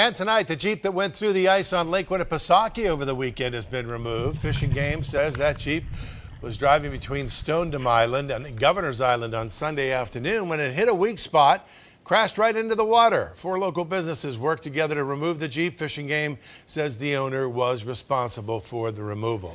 And tonight, the Jeep that went through the ice on Lake Winnipesaukee over the weekend has been removed. Fish and Game says that Jeep was driving between Stonedam Island and Governor's Island on Sunday afternoon when it hit a weak spot, crashed right into the water. Four local businesses worked together to remove the Jeep. Fish and Game says the owner was responsible for the removal.